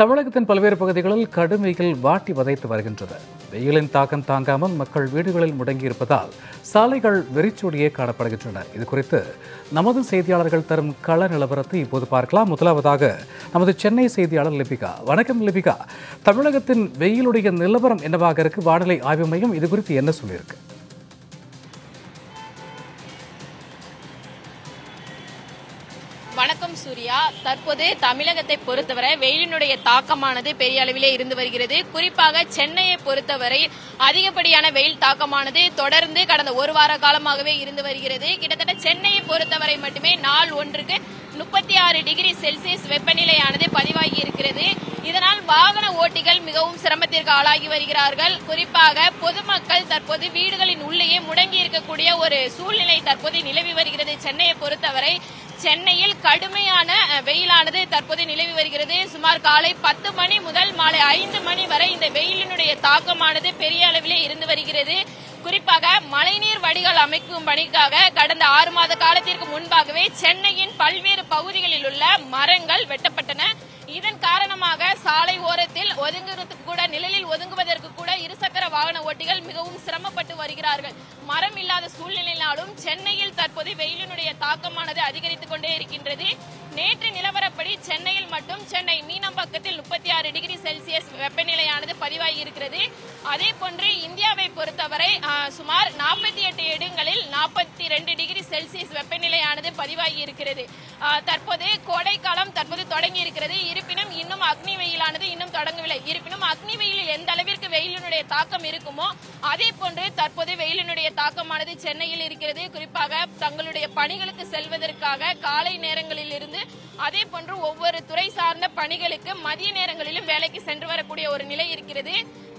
தமிழகத்தின் பல்வேறு பகுதிகளில் கடும் வெயில் வாட்டி வதைத்து வருகின்றது. வெயிலின் தாக்கம் தாங்காமல் மக்கள் வீடுகளில் முடங்கியிருப்பதால் சாலைகள் வெறிச்சோடியே காணப்படுகின்றன. இது குறித்து நமது செய்தியாளர்கள் தரும் கள நிலவரத்தை இப்போது பார்க்கலாம். முதலாவதாக நமது சென்னை செய்தியாளர் லிபிகா. வணக்கம் லிபிகா. தமிழகத்தின் வெயிலுடைய நிலவரம் என்னவாக இருக்கு? வானிலை ஆய்வு மையம் இது குறித்து என்ன சொல்லியிருக்கு? வணக்கம் தற்போது தமிழகத்தை பொறுத்தவரை வெயிலினுடைய தாக்கமானது பெரிய அளவிலே இருந்து வருகிறது. குறிப்பாக சென்னையை பொறுத்தவரை அதிகப்படியான வெயில் தாக்கமானது தொடர்ந்து கடந்த ஒரு வார காலமாகவே இருந்து வருகிறது. கிட்டத்தட்ட சென்னையை பொறுத்தவரை மட்டுமே நாள் ஒன்றுக்கு முப்பத்தி ஆறு டிகிரி செல்சியஸ் வெப்பநிலையானது பதிவாகி இருக்கிறது. இதனால் வாகன ஓட்டிகள் மிகவும் சிரமத்திற்கு ஆளாகி வருகிறார்கள். குறிப்பாக பொதுமக்கள் தற்போது வீடுகளின் உள்ளேயே முடங்கி இருக்கக்கூடிய ஒரு சூழ்நிலை தற்போது நிலவி வருகிறது. சென்னையை பொறுத்தவரை சென்னையில் கடுமையான வெயிலானது தற்போது நிலவி வருகிறது. சுமார் காலை பத்து மணி முதல் மாலை ஐந்து மணி வரை இந்த வெயிலினுடைய தாக்கமானது பெரிய அளவிலே இருந்து வருகிறது. குறிப்பாக மழைநீர் வடிகால் அமைக்கும் பணிக்காக கடந்த ஆறு மாத காலத்திற்கு முன்பாகவே சென்னையின் பல்வேறு பகுதிகளில் உள்ள மரங்கள் வெட்டப்பட்டன. இதன் காரணமாக சாலை ஓரத்தில் ஒதுங்குவதற்கு கூட நிழலில் ஒதுங்குவதற்கு கூட இருசக்கர வாகன ஓட்டிகள் மிகவும் சிரமப்பட்டு வருகிறார்கள். மரம் இல்லாத சூழ்நிலையினாலும் சென்னையில் தற்போது வெயிலினுடைய தாக்கமானது அதிகரித்துக் கொண்டே இருக்கின்றது. நேற்று நிலவரப்படி சென்னையில் மட்டும் சென்னை மீனம்பாக்கத்தில் முப்பத்தி ஆறு டிகிரி செல்சியஸ் வெப்பநிலையானது பதிவாகி இருக்கிறது. அதே போன்று இந்தியாவை பொறுத்தவரை சுமார் நாற்பத்தி எட்டு இடங்களில் நாற்பத்தி ரெண்டு டிகிரி செல்சியஸ் வெப்பநிலையானது பதிவாகி இருக்கிறது. தற்போது கோடைக்காலம் தற்போது தொடங்கி இருக்கிறது. இருப்பினும் இன்னும் அக்னி வெயிலானது இன்னும் தொடங்கவில்லை. இருப்பினும் அக்னி வெயிலில் எந்த அளவிற்கு வெயிலினுடைய தாக்கம் இருக்குமோ அதே போன்று தற்போது வெயிலினுடைய தாக்கமானது சென்னையில் இருக்கிறது. குறிப்பாக தங்களுடைய பணிகளுக்கு செல்வதற்காக காலை நேரங்களில் இருந்து அதே போன்று ஒவ்வொரு துறை சார்ந்த பணிகளுக்கு மதிய நேரங்களிலும் வேலைக்கு சென்று வரக்கூடிய ஒரு நிலை இருக்கிறது.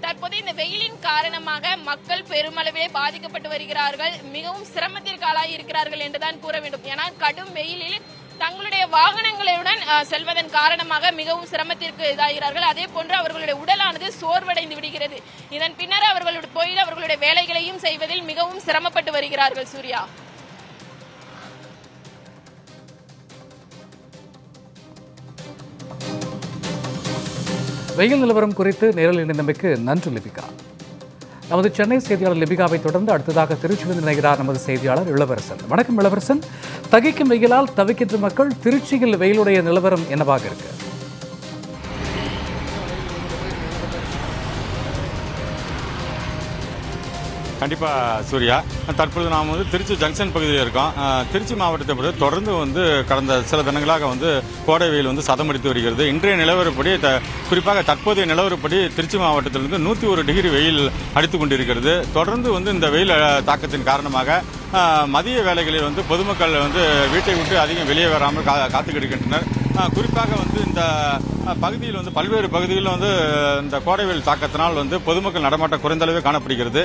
தற்போது இந்த வெயிலின் காரணமாக மக்கள் பெருமளவிலே பாதிக்கப்பட்டு வருகிறார்கள். மிகவும் சிரமத்திற்கு ஆளாகி இருக்கிறார்கள் என்றுதான் கூற வேண்டும். ஏன்னா கடும் வெயிலில் தங்களுடைய வாகனங்களுடன் செல்வதன் காரணமாக மிகவும் சிரமத்திற்கு இதாகிறார்கள். அதே போன்று அவர்களுடைய உடலானது சோர்வடைந்து விடுகிறது. இதன் பின்னர் அவர்களுடைய போயில் அவர்களுடைய வேலைகளையும் செய்வதில் மிகவும் சிரமப்பட்டு வருகிறார்கள் சூர்யா. வெயில் நிலவரம் குறித்து நேரில் இணைந்தமைக்கு நன்றி லிபிகா. நமது சென்னை செய்தியாளர் லிபிகாவை தொடர்ந்து அடுத்ததாக திருச்சியிலிருந்து இணைகிறார் நமது செய்தியாளர் இளவரசன். வணக்கம் இளவரசன். தகிக்கும் வெயிலால் தவிக்கின்ற மக்கள் திருச்சியில் வெயிலுடைய நிலவரம் என்னவாக இருக்குது கண்டிப்பாக சூர்யா. தற்பொழுது நாம் வந்து திருச்சி ஜங்ஷன் பகுதியில் இருக்கோம். திருச்சி மாவட்டத்தை பொறுத்து தொடர்ந்து வந்து கடந்த சில தினங்களாக வந்து கோடை வெயில் வந்து சதமடித்து வருகிறது. இன்றைய நிலவரப்படி த- குறிப்பாக தற்போதைய நிலவரப்படி திருச்சி மாவட்டத்திலிருந்து நூற்றி ஒரு டிகிரி வெயில் அடித்துக் கொண்டிருக்கிறது. தொடர்ந்து வந்து இந்த வெயில் தாக்கத்தின் காரணமாக மதிய வேலைகளில் வந்து பொதுமக்கள் வந்து வீட்டை விட்டு அதிகம் வெளியே வராமல் கா காத்துக்கிட்டு குறிப்பாக வந்து இந்த பகுதியில் வந்து பல்வேறு பகுதிகளில் வந்து இந்த கோடை வெயில் தாக்கத்தினால் வந்து பொதுமக்கள் நடமாட்டம் குறைந்த அளவே காணப்படுகிறது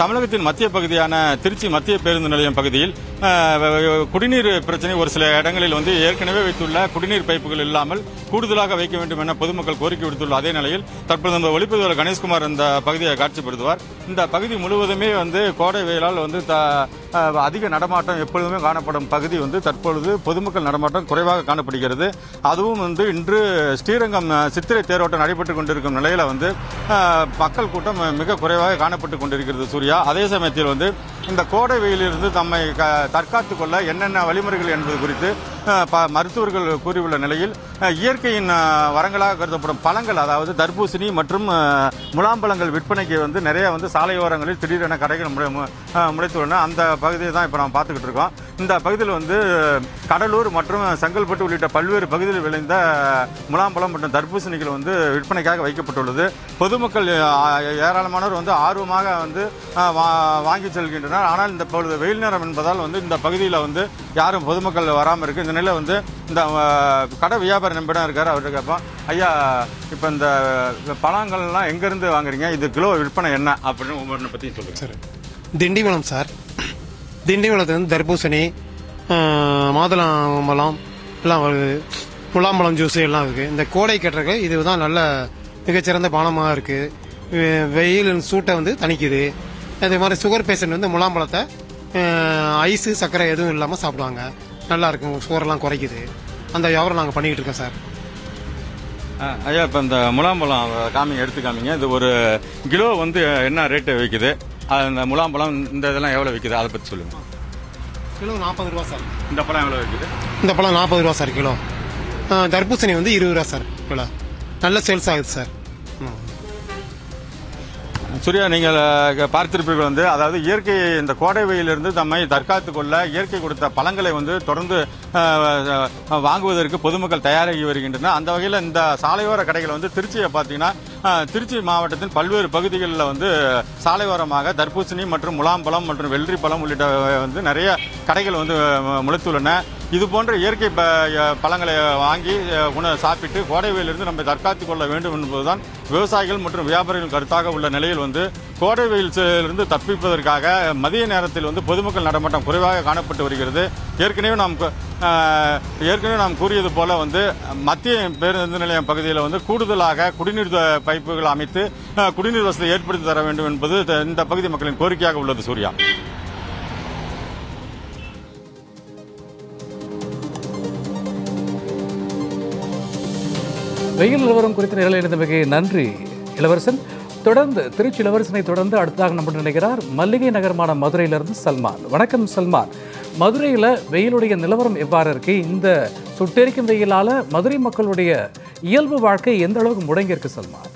தமிழகத்தின் மத்திய பகுதியான திருச்சி மத்திய பேருந்து நிலையம் பகுதியில் குடிநீர் பிரச்சனை ஒரு சில இடங்களில் வந்து ஏற்கனவே வைத்துள்ள குடிநீர் பைப்புகள் இல்லாமல் கூடுதலாக வைக்க வேண்டும் என பொதுமக்கள் கோரிக்கை விடுத்துள்ள அதே நிலையில் தற்போது நம்ம ஒளிப்பதிவாளர் கணேஷ்குமார் இந்த பகுதியை காட்சிப்படுத்துவார். இந்த பகுதி முழுவதுமே வந்து கோடை வெயிலால் வந்து அதிக நடமாட்டம் எப்பொழுதுமே காணப்படும் பகுதி வந்து தற்பொழுது பொதுமக்கள் நடமாட்டம் குறைவாக காணப்படுகிறது. அதுவும் வந்து இன்று ஸ்ரீரங்கம் சித்திரை தேரோட்டம் நடைபெற்றுக் கொண்டிருக்கும் நிலையில் வந்து மக்கள் கூட்டம் மிக குறைவாக காணப்பட்டு கொண்டிருக்கிறது சூர்யா. அதே சமயத்தில் வந்து இந்த கோடை வெயிலிருந்து தம்மை க- தற்காத்துக் கொள்ள என்னென்ன வழிமுறைகள் என்பது குறித்து ப- மருத்துவர்கள் கூறியுள்ள நிலையில் இயற்கையின் வரங்களாக கருதப்படும் பழங்கள் அதாவது தர்பூசணி மற்றும் முலாம்பழங்கள் விற்பனைக்கு வந்து நிறைய வந்து சாலையோரங்களில் திடீரென கடைகள் முறை- மு- முளைத்துள்ளன. அந்த பகுதியை தான் இப்போ நம்ம பார்த்துக்கிட்டு இருக்கோம். இந்த பகுதியில் வந்து கடலூர் மற்றும் செங்கல்பட்டு உள்ளிட்ட பல்வேறு பகுதிகளில் விளைந்த முலாம்பழம் மற்றும் தர்பூசணிகள் வந்து விற்பனைக்காக வைக்கப்பட்டுள்ளது. பொதுமக்கள் ஏராளமானோர் வந்து ஆர்வமாக வந்து வா- வாங்கி செல்கின்றனர். ஆனால் இந்த பொழுது வெயில் நேரம் என்பதால் வந்து இந்த பகுதியில் வந்து யாரும் பொதுமக்கள் வராமல் இருக்குது இந்த நிலையில் வந்து இந்த கடை வியாபாரி நம்பிடம் இருக்கார் அவர்கிட்ட கேட்போம். ஐயா இப்போ இந்த பழங்கள்லாம் எங்கேருந்து வாங்குறீங்க? இது கிலோ விற்பனை என்ன? அப்படின்னு ஒவ்வொன்றை பற்றி சொல்லுங்க. சார். திண்டிவனம் சார். திண்டிவனத்துலேருந்து தர்பூசணி மாதுளம் மாதுளம்பழம் எல்லாம் வருது. புலாம்பழம் ஜூஸ் எல்லாம் இருக்குது இந்த கோடை கட்டுறக்கு இதுதான் நல்ல மிகச்சிறந்த பானமாக இருக்குது வெ- வெயில் சூட்டை வந்து தணிக்குது. அதே மாதிரி சுகர் பேஷண்ட் வந்து முலாம்பழத்தை ஐஸு சர்க்கரை எதுவும் இல்லாமல் சாப்பிடுவாங்க. நல்லா இருக்கும். சுகரெல்லாம் குறைக்குது. அந்த வியாபாரம் நாங்கள் பண்ணிக்கிட்டு இருக்கோம் சார். ஐயா இப்போ இந்த முலாம்பழம் காமிங்க எடுத்து காமிங்க. இது ஒரு கிலோ வந்து என்ன ரேட்டு விற்குது அது இந்த முலாம்பழம் இந்த இதெல்லாம் எவ்வளோ விற்குது அதை பற்றி சொல்லுங்கள் கிலோ நாற்பது ரூபா சார். இந்த பழம் எவ்வளோ விற்குது இந்த பழம் நாற்பது ரூபா சார் கிலோ. தர்பூசணி வந்து இருபது ரூபா சார் கிலோ. நல்ல சேல்ஸ் ஆகுது சார். சூர்யா நீங்கள் பார்த்திருப்பீர்கள் வந்து அதாவது இயற்கை இந்த கோடை வெயிலிருந்து தம்மை தற்காத்துக் கொள்ள இயற்கை கொடுத்த பழங்களை வந்து தொடர்ந்து வாங்குவதற்கு பொதுமக்கள் தயாராகி வருகின்றனர். அந்த வகையில் இந்த சாலையோர கடைகள் வந்து திருச்சியை பார்த்தீங்கன்னா திருச்சி மாவட்டத்தின் பல்வேறு பகுதிகளில் வந்து சாலையோரமாக தர்பூசணி மற்றும் முலாம்பழம் மற்றும் வெள்ளரி பழம் உள்ளிட்ட வந்து நிறைய கடைகள் வந்து முளைத்துள்ளன. இது போன்ற இயற்கை ப- பழங்களை வாங்கி உணவு உண சாப்பிட்டு கோடை வெயிலிருந்து நம்ம தற்காத்துக் கொள்ள வேண்டும் என்பதுதான் விவசாயிகள் மற்றும் வியாபாரிகள் கருத்தாக உள்ள நிலையில் வந்து கோடை வெயிலிருந்து தப்பிப்பதற்காக மதிய நேரத்தில் வந்து பொதுமக்கள் நடமாட்டம் குறைவாக காணப்பட்டு வருகிறது. ஏற்கனவே நாம் ஏற்கனவே நாம் கூறியது போல வந்து மத்திய பேருந்து நிலையம் பகுதியில் வந்து கூடுதலாக குடிநீர் பைப்புகள் அமைத்து குடிநீர் வசதி ஏற்படுத்தி தர வேண்டும் என்பது த- இந்த பகுதி மக்களின் கோரிக்கையாக உள்ளது சூர்யா. வெயில் நிலவரம் குறித்த நிலை இணைந்தமைக்கு நன்றி இளவரசன். தொடர்ந்து திருச்சி இளவரசனை தொடர்ந்து அடுத்ததாக நம்ம நினைக்கிறார் மல்லிகை நகரமான மதுரையிலிருந்து சல்மான். வணக்கம் சல்மான். மதுரையில் வெயிலுடைய நிலவரம் எவ்வாறு இருக்கு? இந்த சுட்டெரிக்கும் வெயிலால் மதுரை மக்களுடைய இயல்பு வாழ்க்கை எந்த அளவுக்கு முடங்கியிருக்கு சல்மான்?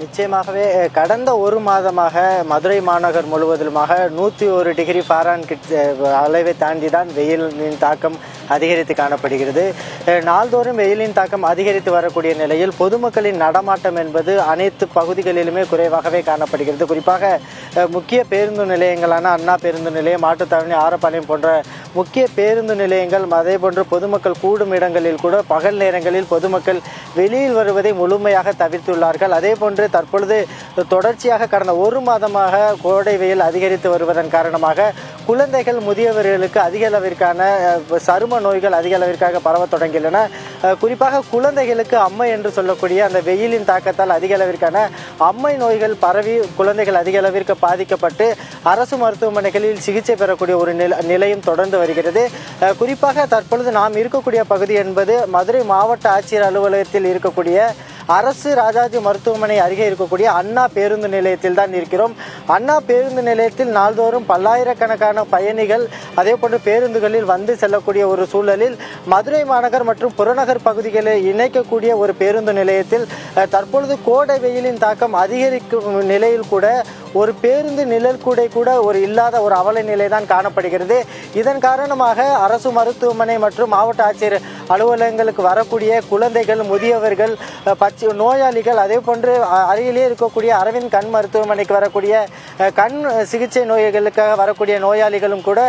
நிச்சயமாகவே கடந்த ஒரு மாதமாக மதுரை மாநகர் முழுவதிலுமாக நூற்றி ஒரு டிகிரி ஃபாரான்கிட் அளவை தாண்டி தான் வெயிலின் தாக்கம் அதிகரித்து காணப்படுகிறது. நாள்தோறும் வெயிலின் தாக்கம் அதிகரித்து வரக்கூடிய நிலையில் பொதுமக்களின் நடமாட்டம் என்பது அனைத்து பகுதிகளிலுமே குறைவாகவே காணப்படுகிறது. குறிப்பாக முக்கிய பேருந்து நிலையங்களான அண்ணா பேருந்து நிலையம் மாட்டுத்தாவணி ஆரப்பாளையம் போன்ற முக்கிய பேருந்து நிலையங்கள் அதே போன்று பொதுமக்கள் கூடும் இடங்களில் கூட பகல் நேரங்களில் பொதுமக்கள் வெளியில் வருவதை முழுமையாக தவிர்த்துள்ளார்கள். அதே போன்று தற்பொழுது தொடர்ச்சியாக கடந்த ஒரு மாதமாக கோடை வெயில் அதிகரித்து வருவதன் காரணமாக குழந்தைகள் முதியவர்களுக்கு அதிக அளவிற்கான சரும நோய்கள் அதிக அளவிற்காக பரவ தொடங்கியுள்ளன. குறிப்பாக குழந்தைகளுக்கு அம்மை என்று சொல்லக்கூடிய அந்த வெயிலின் தாக்கத்தால் அதிக அளவிற்கான அம்மை நோய்கள் பரவி குழந்தைகள் அதிக அளவிற்கு பாதிக்கப்பட்டு அரசு மருத்துவமனைகளில் சிகிச்சை பெறக்கூடிய ஒரு நில நிலையும் தொடர்ந்து வருகிறது. குறிப்பாக தற்பொழுது நாம் இருக்கக்கூடிய பகுதி என்பது மதுரை மாவட்ட ஆட்சியர் அலுவலகத்தில் இருக்கக்கூடிய அரசு ராஜாஜி மருத்துவமனை அருகே இருக்கக்கூடிய அண்ணா பேருந்து நிலையத்தில் தான் இருக்கிறோம். அண்ணா பேருந்து நிலையத்தில் நாள்தோறும் பல்லாயிரக்கணக்கான பயணிகள் அதே போன்று பேருந்துகளில் வந்து செல்லக்கூடிய ஒரு சூழலில் மதுரை மாநகர் மற்றும் புறநகர் பகுதிகளை இணைக்கக்கூடிய ஒரு பேருந்து நிலையத்தில் தற்பொழுது கோடை வெயிலின் தாக்கம் அதிகரிக்கும் நிலையில் கூட ஒரு பேருந்து நிழல் கூடை கூட ஒரு இல்லாத ஒரு அவல நிலை தான் காணப்படுகிறது. இதன் காரணமாக அரசு மருத்துவமனை மற்றும் மாவட்ட ஆட்சியர் அலுவலகங்களுக்கு வரக்கூடிய குழந்தைகள் முதியவர்கள் பச்சை நோயாளிகள் அதே போன்று அருகிலே இருக்கக்கூடிய அரவிந்த் கண் மருத்துவமனைக்கு வரக்கூடிய கண் சிகிச்சை நோய்களுக்காக வரக்கூடிய நோயாளிகளும் கூட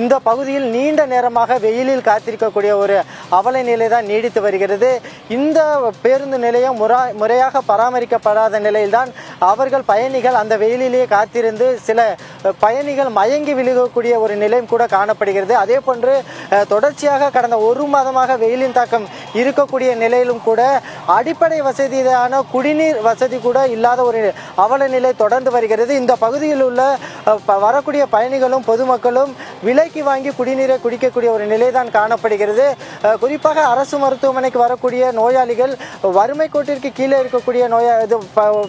இந்த பகுதியில் நீண்ட நேரமாக வெயிலில் காத்திருக்கக்கூடிய ஒரு அவலை நிலை தான் நீடித்து வருகிறது. இந்த பேருந்து நிலையம் முறா முறையாக பராமரிக்கப்படாத நிலையில்தான் அவர்கள் பயணிகள் அந்த வெயிலிலேயே காத்திருந்து சில பயணிகள் மயங்கி விழுகக்கூடிய ஒரு நிலையும் கூட காணப்படுகிறது. அதே போன்று தொடர்ச்சியாக கடந்த ஒரு மாதமாக வெயிலின் தாக்கம் இருக்கக்கூடிய நிலையிலும் கூட அடிப்படை வசதியான குடிநீர் வசதி கூட இல்லாத ஒரு அவல நிலை தொடர்ந்து வருகிறது. இந்த பகுதியில் உள்ள ப- வரக்கூடிய பயணிகளும் பொதுமக்களும் விலைக்கு வாங்கி குடிநீரை குடிக்கக்கூடிய ஒரு நிலை தான் காணப்படுகிறது குறிப்பாக அரசு மருத்துவமனைக்கு வரக்கூடிய நோயாளிகள் வறுமை கோட்டிற்கு கீழே இருக்கக்கூடிய நோயா இது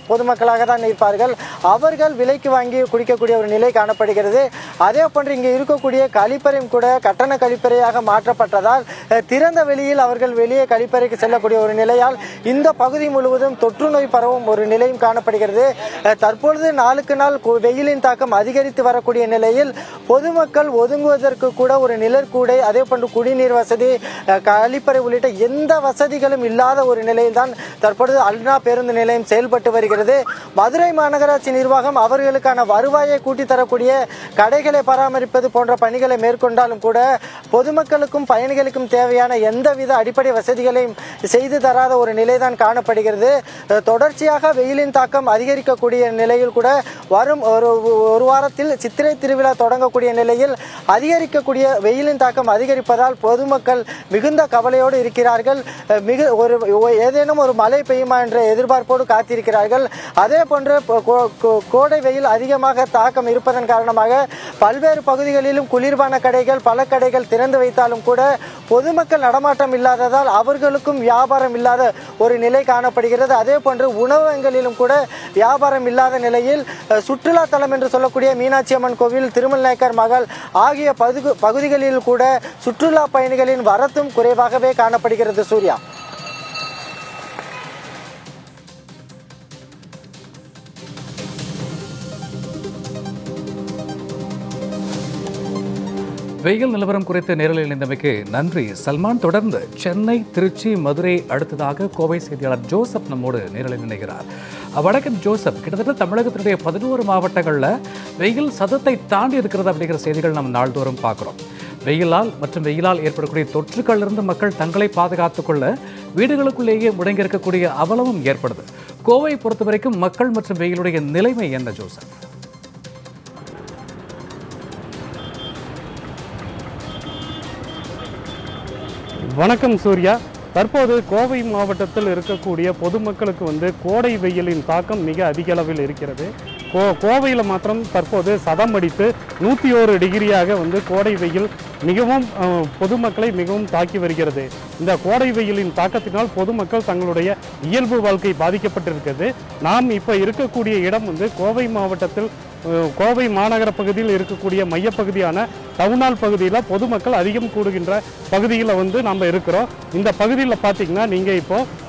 பொதுமக்களாக பொதுமக்களாக தான் இருப்பார்கள் அவர்கள் விலைக்கு வாங்கி குடிக்கக்கூடிய ஒரு நிலை காணப்படுகிறது. அதே போன்று இங்கே இருக்கக்கூடிய கழிப்பறையும் கூட கட்டண கழிப்பறையாக மாற்றப்பட்டதால் திறந்த வெளியில் அவர்கள் வெளியே கழிப்பறைக்கு செல்லக்கூடிய ஒரு நிலையால் இந்த பகுதி முழுவதும் தொற்று நோய் பரவும் ஒரு நிலையும் காணப்படுகிறது. தற்பொழுது நாளுக்கு நாள் கு- வெயிலின் தாக்கம் அதிகரித்து வரக்கூடிய நிலையில் பொதுமக்கள் ஒதுங்குவதற்கு கூட ஒரு நிழற்கூடை அதே போன்று குடிநீர் வசதி கழிப்பறை உள்ளிட்ட எந்த வசதிகளும் இல்லாத ஒரு நிலையில் தான் தற்பொழுது அல்னா பேருந்து நிலையம் செயல்பட்டு வருகிறது. மதுரை மாநகராட்சி நிர்வாகம் அவர்களுக்கான வருவாயை கூட்டி தரக்கூடிய கடைகளை பராமரிப்பது போன்ற பணிகளை மேற்கொண்டாலும் கூட பொதுமக்களுக்கும் பயணிகளுக்கும் தேவையான எந்தவித அடிப்படை வசதிகளையும் செய்து தராத ஒரு நிலைதான் காணப்படுகிறது. தொடர்ச்சியாக வெயிலின் தாக்கம் அதிகரிக்கக்கூடிய நிலையில் கூட வரும் ஒரு ஒரு வாரத்தில் சித்திரை திருவிழா தொடங்கக்கூடிய நிலையில் அதிகரிக்கக்கூடிய வெயிலின் தாக்கம் அதிகரிப்பதால் பொதுமக்கள் மிகுந்த கவலையோடு இருக்கிறார்கள். மிகு ஒரு ஏதேனும் ஒரு மழை பெய்யுமா என்ற எதிர்பார்ப்போடு காத்திருக்கிறார்கள். அதே போன்று கோடை வெயில் அதிகமாக தாக்கம் இருப்பதன் காரணமாக பல்வேறு பகுதிகளிலும் குளிர்பான கடைகள் பல கடைகள் திறந்து வைத்தாலும் கூட பொதுமக்கள் நடமாட்டம் இல்லாததால் அவர்களுக்கும் வியாபாரம் இல்லாத ஒரு நிலை காணப்படுகிறது. அதே போன்று உணவகங்களிலும் கூட வியாபாரம் இல்லாத நிலையில் சுற்றுலா தலம் என்று சொல்லக்கூடிய மீனாட்சி அம்மன் கோவில் திருமல் நாயக்கர் மகள் ஆகிய பகுதிகளில் கூட சுற்றுலா பயணிகளின் வரத்தும் குறைவாகவே காணப்படுகிறது. சூர்யா. வெயில் நிலவரம் குறித்த நேரில் இணைந்தமைக்கு நன்றி. சல்மான் தொடர்ந்து சென்னை திருச்சி மதுரை அடுத்ததாக கோவை செய்தியாளர் ஜோசப் நம்மோடு நேரில் இணைகிறார். வணக்கம் ஜோசப் கிட்டத்தட்ட தமிழகத்தினுடைய பதினோரு மாவட்டங்களில் வெயில் சதத்தை தாண்டி இருக்கிறது அப்படிங்கிற செய்திகள் நம்ம நாள்தோறும் பார்க்குறோம். வெயிலால் மற்றும் வெயிலால் ஏற்படக்கூடிய தொற்றுக்களிலிருந்து மக்கள் தங்களை பாதுகாத்துக் கொள்ள வீடுகளுக்குள்ளேயே முடங்கி இருக்கக்கூடிய அவலமும் ஏற்படுது. கோவை பொறுத்த வரைக்கும் மக்கள் மற்றும் வெயிலுடைய நிலைமை என்ன ஜோசப்? வணக்கம் சூர்யா. தற்போது கோவை மாவட்டத்தில் இருக்கக்கூடிய பொதுமக்களுக்கு வந்து கோடை வெயிலின் தாக்கம் மிக அதிக அளவில் இருக்கிறது. கோ கோவையில் மாத்திரம் தற்போது சதம் அடித்து நூற்றி ஓரு டிகிரியாக வந்து கோடை வெயில் மிகவும் பொதுமக்களை மிகவும் தாக்கி வருகிறது. இந்த கோடை வெயிலின் தாக்கத்தினால் பொதுமக்கள் தங்களுடைய இயல்பு வாழ்க்கை பாதிக்கப்பட்டிருக்கிறது. நாம் இப்போ இருக்கக்கூடிய இடம் வந்து கோவை மாவட்டத்தில் கோவை மாநகர பகுதியில் இருக்கக்கூடிய மையப்பகுதியான டவுனால் பகுதியில் பொதுமக்கள் அதிகம் கூடுகின்ற பகுதியில் வந்து நம்ம இருக்கிறோம். இந்த பகுதியில் பார்த்தீங்கன்னா நீங்கள் இப்போது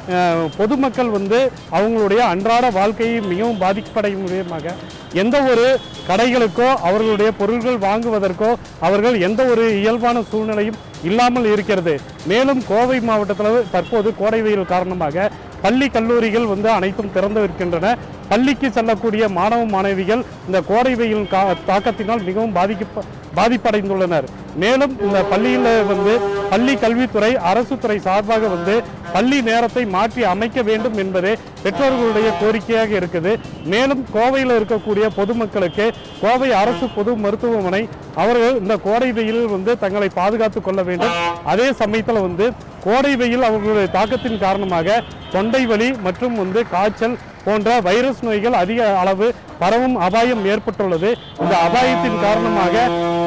பொதுமக்கள் வந்து அவங்களுடைய அன்றாட வாழ்க்கையை மிகவும் பாதிப்படையும் விதமாக எந்த ஒரு கடைகளுக்கோ அவர்களுடைய பொருட்கள் வாங்குவதற்கோ அவர்கள் எந்த ஒரு இயல்பான சூழ்நிலையும் இல்லாமல் இருக்கிறது. மேலும் கோவை மாவட்டத்தில் தற்போது கோடை வெயில் காரணமாக பள்ளி கல்லூரிகள் வந்து அனைத்தும் திறந்து இருக்கின்றன பள்ளிக்கு செல்லக்கூடிய மாணவ மாணவிகள் இந்த கோடை வெயில் கா தாக்கத்தினால் மிகவும் பாதிக்க பாதிப்படைந்துள்ளனர். மேலும் இந்த பள்ளியில் வந்து பள்ளி கல்வித்துறை அரசு துறை சார்பாக வந்து பள்ளி நேரத்தை மாற்றி அமைக்க வேண்டும் என்பதே பெற்றோர்களுடைய கோரிக்கையாக இருக்குது. மேலும் கோவையில் இருக்கக்கூடிய பொதுமக்களுக்கு கோவை அரசு பொது மருத்துவமனை அவர்கள் இந்த கோடை வெயிலில் வந்து தங்களை பாதுகாத்துக் கொள்ள வேண்டும். அதே சமயத்தில் வந்து கோடை வெயில் அவர்களுடைய தாக்கத்தின் காரணமாக தொண்டை வலி மற்றும் வந்து காய்ச்சல் போன்ற வைரஸ் நோய்கள் அதிக அளவு பரவும் அபாயம் ஏற்பட்டுள்ளது. இந்த அபாயத்தின் காரணமாக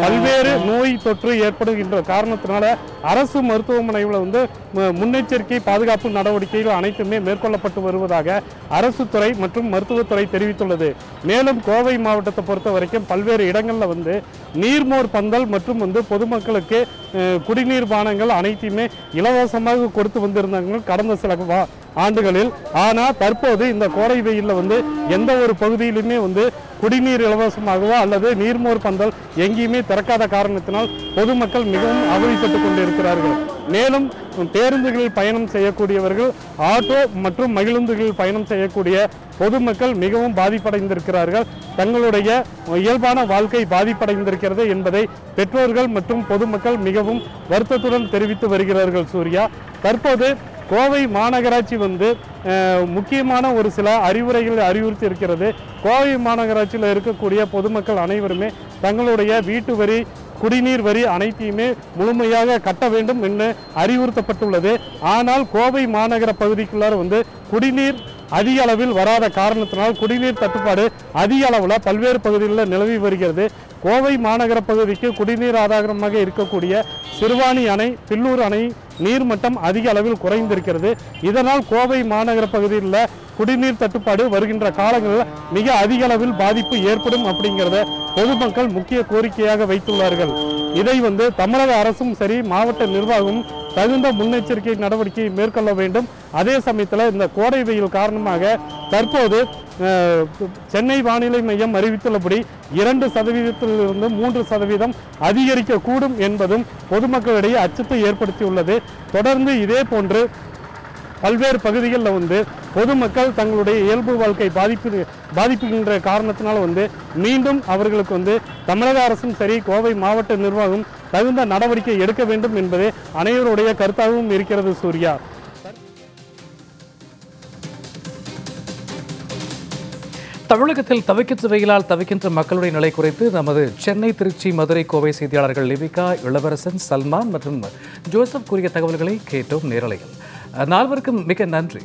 பல்வேறு நோய் தொற்று ஏற்படுகின்ற காரணத்தினால அரசு மருத்துவமனையில் வந்து மு- முன்னெச்சரிக்கை பாதுகாப்பு நடவடிக்கைகள் அனைத்துமே மேற்கொள்ளப்பட்டு வருவதாக அரசு துறை மற்றும் மருத்துவத்துறை தெரிவித்துள்ளது. மேலும் கோவை மாவட்டத்தை பொறுத்த வரைக்கும் பல்வேறு இடங்களில் வந்து நீர்மோர் பந்தல் மற்றும் வந்து பொதுமக்களுக்கு குடிநீர் பானங்கள் அனைத்தையுமே இலவசமாக கொடுத்து வந்திருந்தாங்க கடந்த சில ஆண்டுகளில். ஆனால் தற்போது இந்த கோடை வெயிலில் வந்து எந்த ஒரு பகுதியிலுமே வந்து குடிநீர் இலவசமாகவோ அல்லது நீர்மோர் பந்தல் எங்கேயுமே திறக்காத காரணத்தினால் பொதுமக்கள் மிகவும் அவதிப்பட்டு இருக்கிறார்கள் மேலும் பேருந்துகளில் பயணம் செய்யக்கூடியவர்கள் ஆட்டோ மற்றும் மகிழுந்துகளில் பயணம் செய்யக்கூடிய பொதுமக்கள் மிகவும் பாதிப்படைந்திருக்கிறார்கள். தங்களுடைய இயல்பான வாழ்க்கை பாதிப்படைந்திருக்கிறது என்பதை பெற்றோர்கள் மற்றும் பொதுமக்கள் மிகவும் வருத்தத்துடன் தெரிவித்து வருகிறார்கள் சூர்யா. தற்போது கோவை மாநகராட்சி வந்து முக்கியமான ஒரு சில அறிவுரைகளை அறிவுறுத்தி இருக்கிறது. கோவை மாநகராட்சியில் இருக்கக்கூடிய பொதுமக்கள் அனைவருமே தங்களுடைய வீட்டு வரி குடிநீர் வரி அனைத்தையுமே முழுமையாக கட்ட வேண்டும் என்று அறிவுறுத்தப்பட்டுள்ளது. ஆனால் கோவை மாநகர பகுதிக்குள்ளார வந்து குடிநீர் அதிக அளவில் வராத காரணத்தினால் குடிநீர் தட்டுப்பாடு அதிக அளவில் பல்வேறு பகுதிகளில் நிலவி வருகிறது. கோவை மாநகர பகுதிக்கு குடிநீர் ஆதாரமாக இருக்கக்கூடிய சிறுவாணி அணை பில்லூர் அணை நீர்மட்டம் அதிக அளவில் குறைந்திருக்கிறது. இதனால் கோவை மாநகர பகுதியில் குடிநீர் தட்டுப்பாடு வருகின்ற காலங்களில் மிக அதிக அளவில் பாதிப்பு ஏற்படும் அப்படிங்கிறத பொதுமக்கள் முக்கிய கோரிக்கையாக வைத்துள்ளார்கள். இதை வந்து தமிழக அரசும் சரி மாவட்ட நிர்வாகமும் தகுந்த முன்னெச்சரிக்கை நடவடிக்கை மேற்கொள்ள வேண்டும். அதே சமயத்தில் இந்த கோடை வெயில் காரணமாக தற்போது அஹ், சென்னை வானிலை மையம் அறிவித்துள்ளபடி இரண்டு சதவீதத்திலிருந்து மூன்று சதவீதம் அதிகரிக்கக்கூடும் என்பதும் பொதுமக்களிடையே அச்சத்தை ஏற்படுத்தியுள்ளது. தொடர்ந்து இதே போன்று பல்வேறு பகுதிகளில் வந்து பொதுமக்கள் தங்களுடைய இயல்பு வாழ்க்கை பாதிப்பு பாதிப்புகின்ற காரணத்தினால வந்து மீண்டும் அவர்களுக்கு வந்து தமிழக அரசும் சரி கோவை மாவட்ட நிர்வாகம் தகுந்த நடவடிக்கை எடுக்க வேண்டும் என்பதே அனைவருடைய கருத்தாகவும் இருக்கிறது சூர்யா. தமிழகத்தில் தவிக்கின்ற வெயிலால் தவிக்கின்ற மக்களுடைய நிலை குறித்து நமது சென்னை திருச்சி மதுரை கோவை செய்தியாளர்கள் லிபிகா இளவரசன் சல்மான் மற்றும் ஜோசப் கூறிய தகவல்களை கேட்டோம் நேரலையில். நால்வருக்கும் மிக நன்றி.